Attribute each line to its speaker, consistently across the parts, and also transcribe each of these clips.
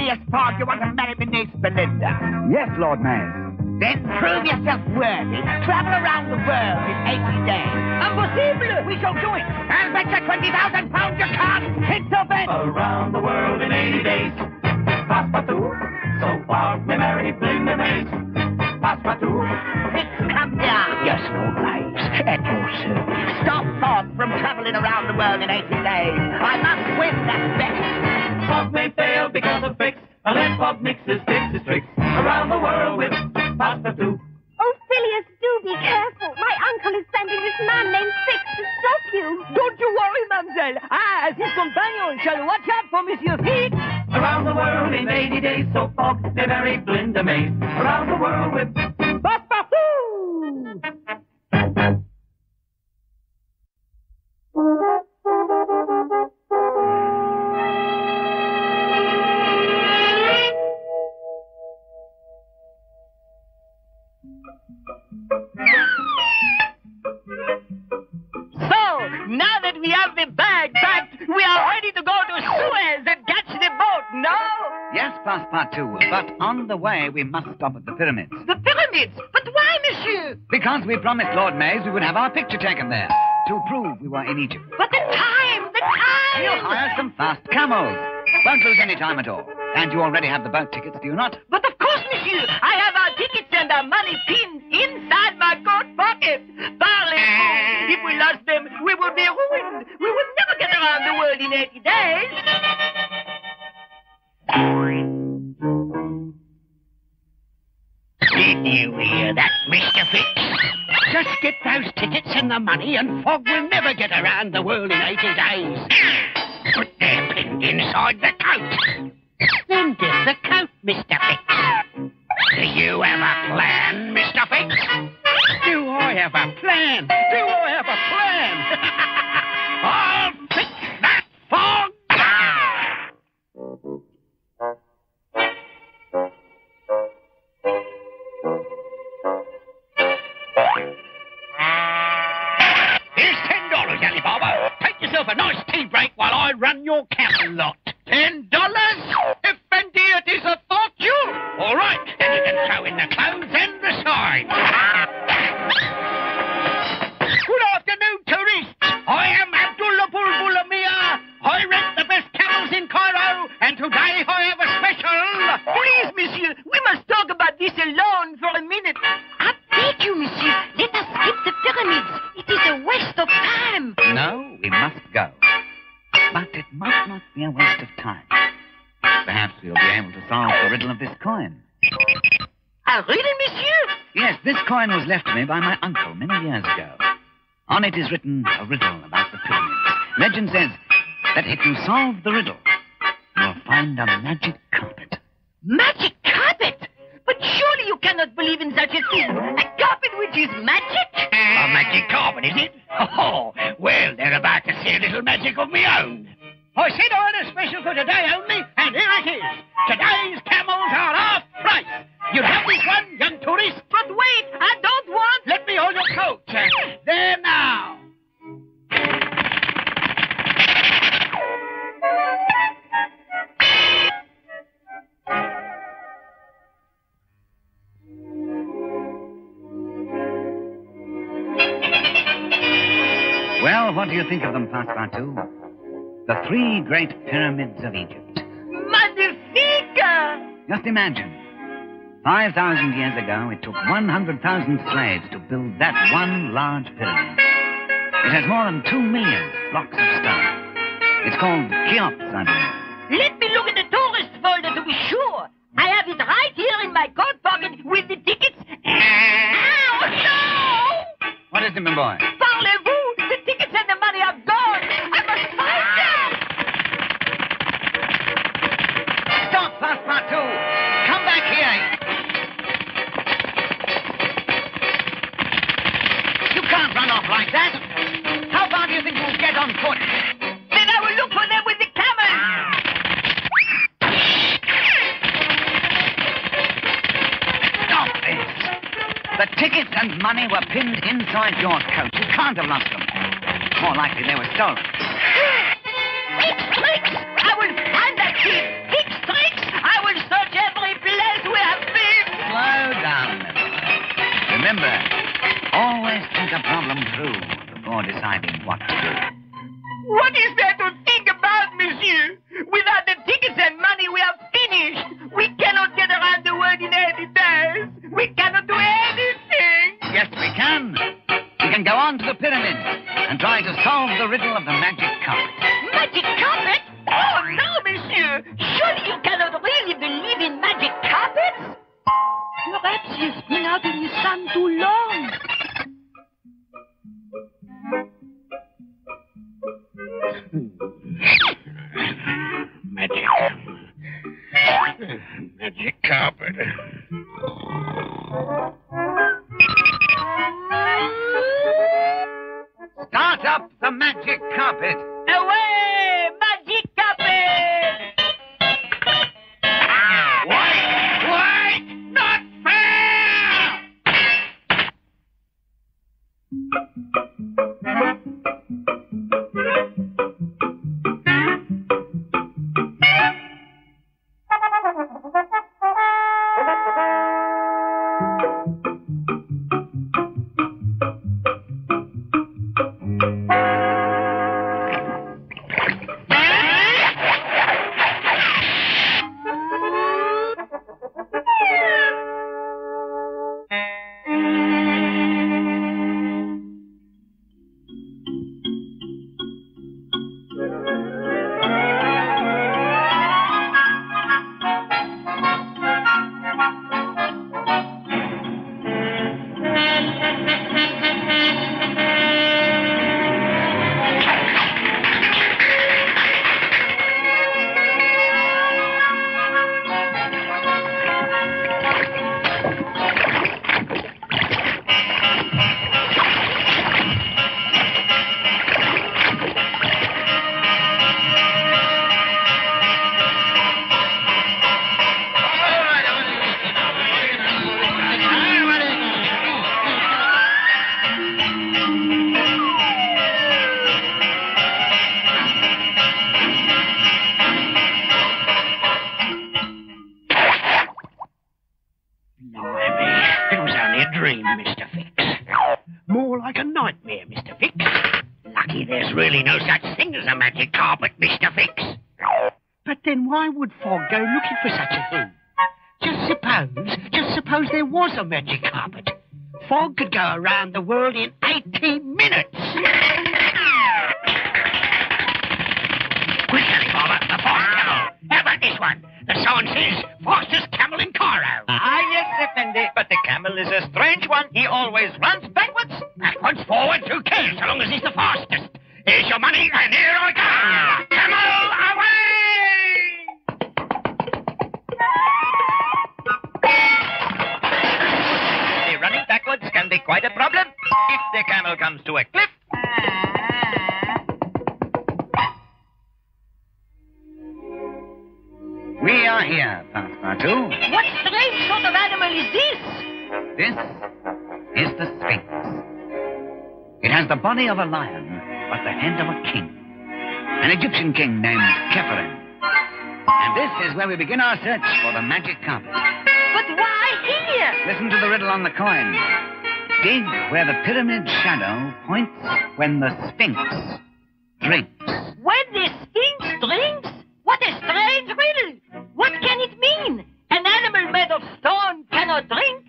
Speaker 1: Phileas Fogg, you want to marry my niece Belinda.
Speaker 2: Yes, Lord Maze.
Speaker 1: Then prove yourself worthy. Travel around the world in 80 days. Impossible! We shall do it. I'll bet you 20,000 pounds you can't. It's a bet.
Speaker 3: Around the world in 80 days. Passepartout, so far we marry Belinda
Speaker 1: Maze. At your service. Stop Fogg from traveling around the world in 80 days. I must win that bet.
Speaker 3: Bob may fail because of fix. And let Bob mix his fix his tricks. Around the world with Passepartout.
Speaker 4: Oh, Phileas, do be careful. My uncle is sending this man named Fix to stop you.
Speaker 1: Don't you worry, mademoiselle. I, ah, as his companion, shall watch out for Monsieur Fix.
Speaker 3: Around the world in 80 days. So Bob may marry Belinda Maze. Around the world with
Speaker 1: the
Speaker 2: way we must stop at the pyramids.
Speaker 1: The pyramids! But why, monsieur?
Speaker 2: Because we promised Lord Maze we would have our picture taken there to prove we were in Egypt.
Speaker 1: But the time! The time!
Speaker 2: We'll hire some fast camels. Won't lose any time at all. And you already have the boat tickets, do you not?
Speaker 1: But of course, monsieur, I have our tickets and our money pinned inside my coat pocket. Parlez-vous, if we lost them, we would be ruined. We would never get around the world in 80 days.
Speaker 5: Did you hear that, Mr. Fix? Just get those tickets and the money, and Fogg will never get around the world in 80 days. Put their pinned inside the coat. Then get the
Speaker 2: coin was left to me by my uncle many years ago. On it is written a riddle about the pyramids. Legend says that if you solve the riddle, you'll find a magic carpet.
Speaker 1: Magic carpet? But surely you cannot believe in such a thing. A carpet which is magic?
Speaker 5: A magic carpet, is it? Oh, well, they're about to see a little magic of my own. I said I had a special for today only, and here it is. Today's camels are half price. You have this one, young tourist?
Speaker 1: But wait, I don't want...
Speaker 5: Let me hold your coat. There now.
Speaker 2: Well, what do you think of them, Passepartout? The three great pyramids of Egypt.
Speaker 1: Magnifique!
Speaker 2: Just imagine. 5,000 years ago, it took 100,000 slaves to build that one large pyramid. It has more than 2 million blocks of stone. It's called Cheops, I believe.
Speaker 1: Let me look at the tourist folder to be sure. I have it right here in my coat pocket with the tickets. Ow, no!
Speaker 2: What is it, my boy?
Speaker 1: money
Speaker 2: were pinned inside your coat. You can't have lost them. More likely they were stolen.
Speaker 1: Wicks! I will find that thief!
Speaker 2: Wicks, wicks! I will search every place we have been! Slow down, Remember, always think a problem through before deciding what
Speaker 1: and go on to the pyramid and try to solve
Speaker 2: the riddle of the magic carpet.
Speaker 1: Magic carpet? Oh, no, monsieur! Surely you cannot really believe in magic carpets? Perhaps he's been out in the sun too long.
Speaker 5: Dream, Mr. Fix. More like a nightmare, Mr. Fix. Lucky there's really no such thing as a magic carpet, Mr. Fix. But then why would Fogg go looking for such a thing? Just suppose, just suppose there was a magic
Speaker 1: but the camel is a strange one. He always runs backwards.
Speaker 5: Backwards, forwards, who cares so long as he's the fastest? Here's your money, and here I go! Camel, away!
Speaker 1: The running backwards can be quite a problem if the camel comes to a cliff.
Speaker 2: We are here, Passepartout.
Speaker 1: What strange sort of animal is this?
Speaker 2: This is the Sphinx. It has the body of a lion, but the head of a king. An Egyptian king named Khephren. And this is where we begin our search for the magic carpet.
Speaker 1: But why here?
Speaker 2: Listen to the riddle on the coin. Dig where the pyramid shadow points when the Sphinx drinks.
Speaker 1: When the Sphinx drinks? What a strange riddle! What can it mean? An animal made of stone cannot drink,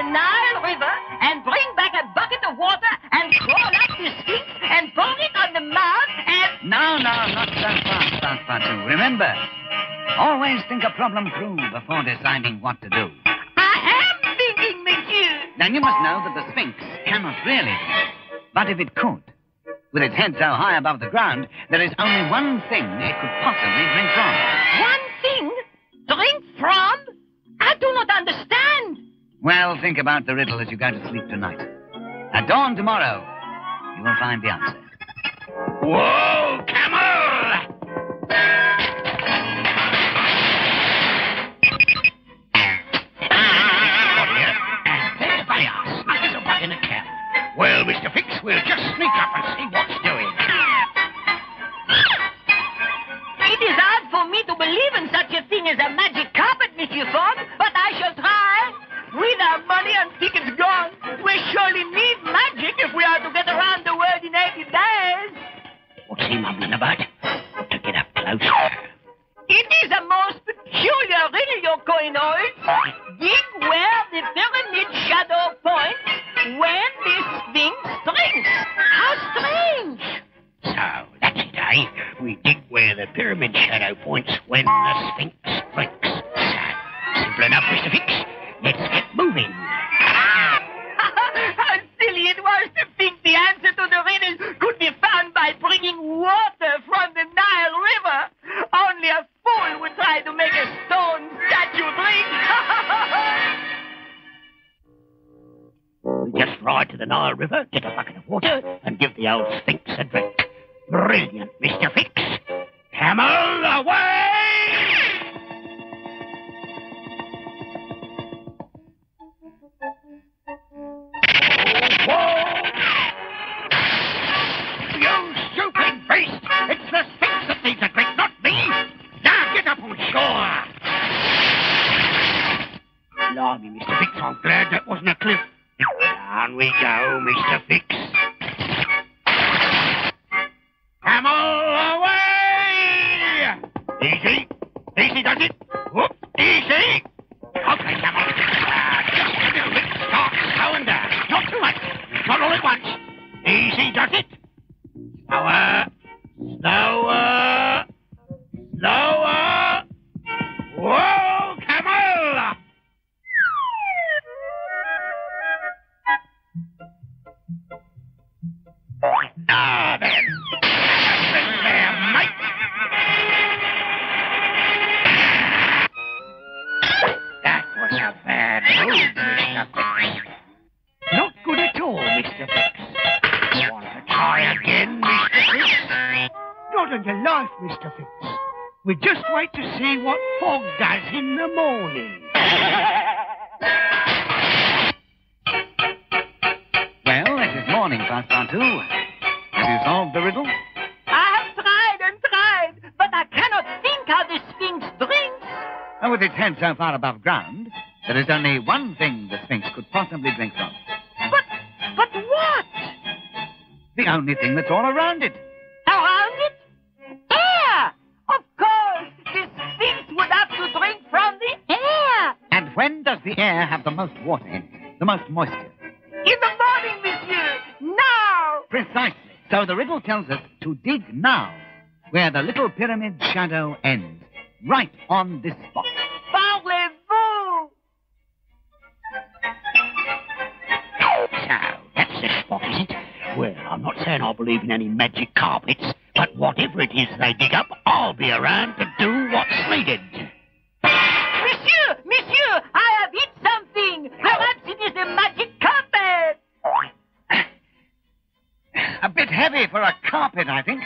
Speaker 5: the
Speaker 1: Nile River and bring back a bucket of water and crawl up the Sphinx and pour it on the mouth and...
Speaker 2: No, no, not so fast, Passepartout. Remember, always think a problem through before deciding what to do.
Speaker 1: I am thinking, monsieur!
Speaker 2: Now, you must know that the Sphinx cannot really. But if it could, with its head so high above the ground, there is only one thing it could possibly drink Well, think about the riddle as you go to sleep tonight. At dawn tomorrow, you will find the answer.
Speaker 5: Whoa, What's he mumbling just ride to the Nile River, get a bucket of water, and give the old Sphinx a drink. Brilliant, Mr. Fix. Camel away! Not on your life, Mr. Fix. We just wait to see what Fogg does in the morning.
Speaker 2: Well, it is morning, Passepartout. Have you solved the riddle?
Speaker 1: I have tried and tried, but I cannot think how the Sphinx drinks.
Speaker 2: And with its head so far above ground, there is only one thing the Sphinx could possibly drink from.
Speaker 1: But, but what?
Speaker 2: The only thing that's all around it. Does the air have the most water in it? The most moisture?
Speaker 1: In the morning, monsieur. Now.
Speaker 2: Precisely. So the riddle tells us to dig now, where the little pyramid shadow ends, right on this spot.
Speaker 1: Parlez-vous?
Speaker 5: So, that's the spot, is it? Well, I'm not saying I believe in any magic carpets, but whatever it is they dig up, I'll be around to do what's needed.
Speaker 2: Heavy for a carpet, I think.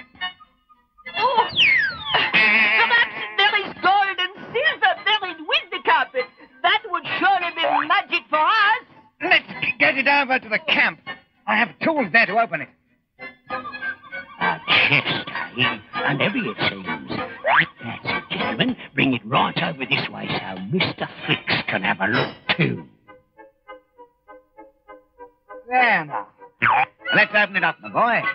Speaker 1: Oh. Perhaps there is gold and silver buried with the carpet. That would surely be magic for us.
Speaker 2: Let's get it over to the camp. I have tools there to open it.
Speaker 5: A chest, eh? And heavy it seems. That's it, gentlemen. Bring it right over this way so Mr. Fix can have a look too.
Speaker 2: There now. Let's open it up, my boy.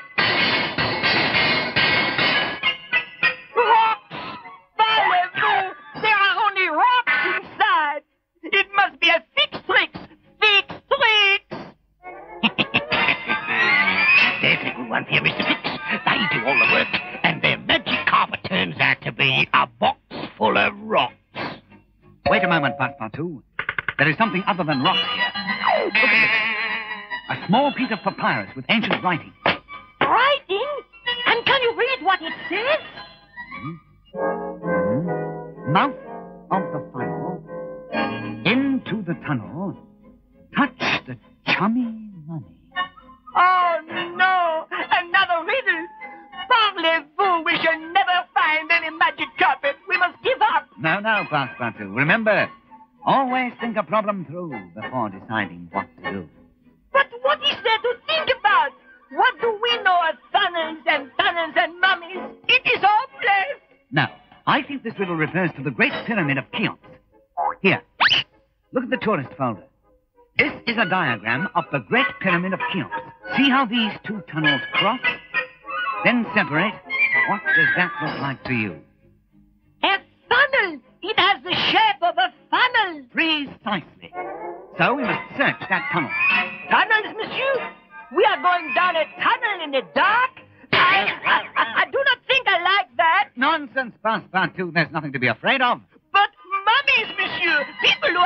Speaker 2: Passepartout. There is something other than rocks here. Look at this. A small piece of papyrus with ancient writing.
Speaker 1: Writing? And can you read what it says?
Speaker 2: Hmm? Mouth of the funnel. Into the tunnel. Touch the chummy money.
Speaker 1: Oh, no! Another riddle! Parlez-vous? We shall never find any magic carpet. We must give up.
Speaker 2: No, no, Passepartout. Remember, Always think a problem through before deciding what to do.
Speaker 1: But what is there to think about? What do we know of funnels and tunnels and mummies? It is all play.
Speaker 2: Now, I think this riddle refers to the Great Pyramid of Cheops. Here, look at the tourist folder. This is a diagram of the Great Pyramid of Cheops. See how these two tunnels cross? Then separate. What does that look like to you? Precisely. So we must search that tunnel.
Speaker 1: Tunnels, monsieur? We are going down a tunnel in the dark? I, I, I do not think I like that.
Speaker 2: Nonsense, Passepartout. There's nothing to be afraid of.
Speaker 1: But mummies, monsieur, people who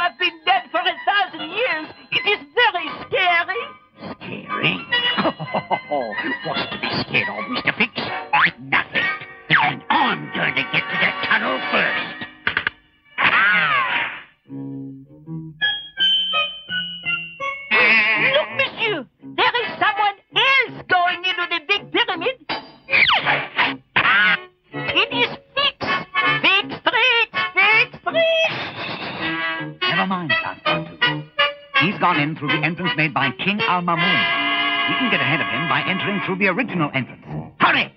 Speaker 2: King Al-Mamoon. We can get ahead of him by entering through the original entrance. Hurry!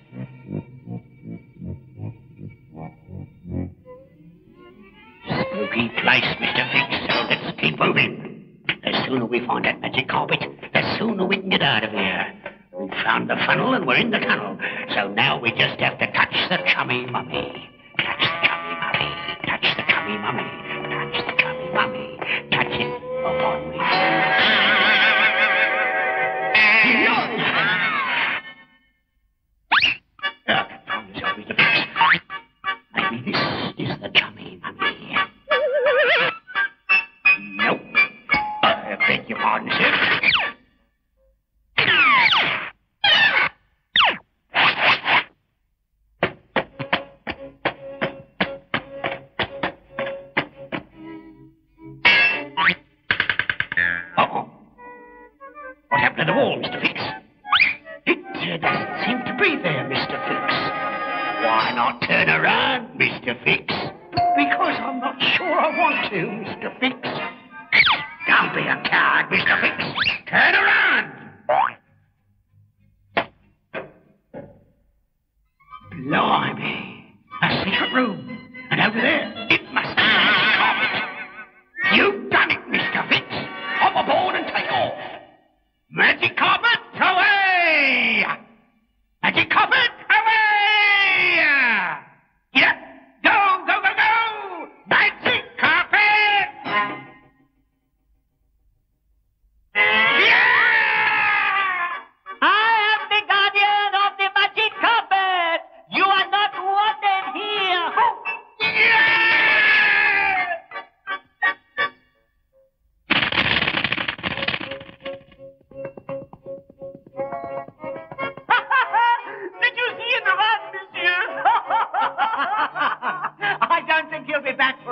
Speaker 5: Spooky place, Mr. Fix, so let's keep moving. The sooner we find that magic carpet, the sooner we can get out of here. We've found the funnel and we're in the tunnel. So now we just have to touch the chummy mummy.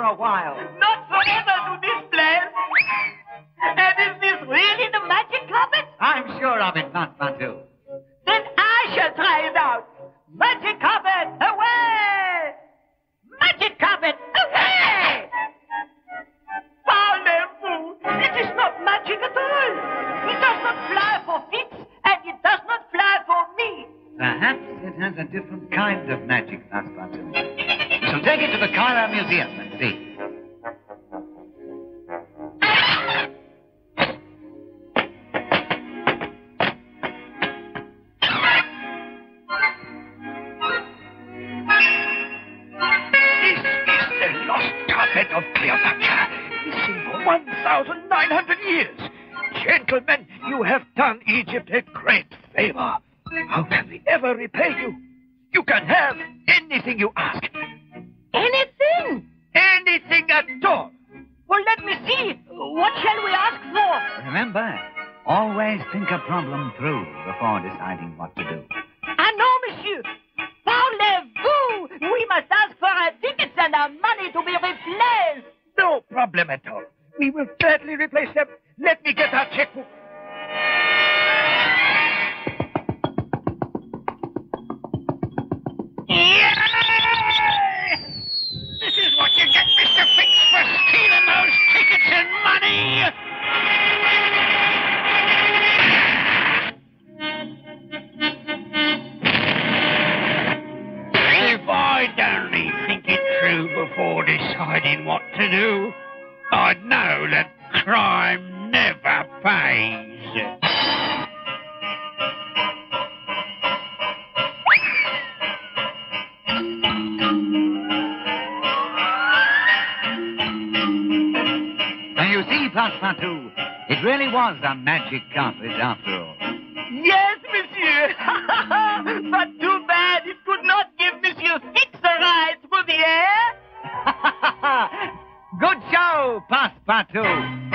Speaker 5: A
Speaker 6: while.
Speaker 1: Not
Speaker 5: 1,900 years. Gentlemen, you have done Egypt a great favor. How can we ever repay you? You can have anything you ask.
Speaker 1: Anything?
Speaker 5: Anything at all.
Speaker 1: Well, let me see. What shall we ask for?
Speaker 2: Remember, always think a problem through before deciding what to do.
Speaker 1: Ah, I know, monsieur. Parlez-vous! We must ask for our tickets and our money to be replaced.
Speaker 5: No problem at all. We will gladly replace them. Let me get our checkbook.
Speaker 2: See, Passepartout, it really was a magic carpet after all.
Speaker 1: Yes, monsieur. but too bad it could not give Monsieur Fix a ride through the air.
Speaker 2: Good show, Passepartout.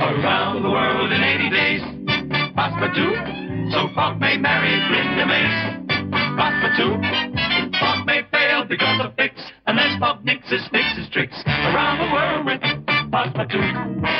Speaker 3: Around the world in 80 days. Passepartout, so Fogg may marry Glinda Maze. Passepartout, Fogg may Fix's tricks. Around the world with Passepartout.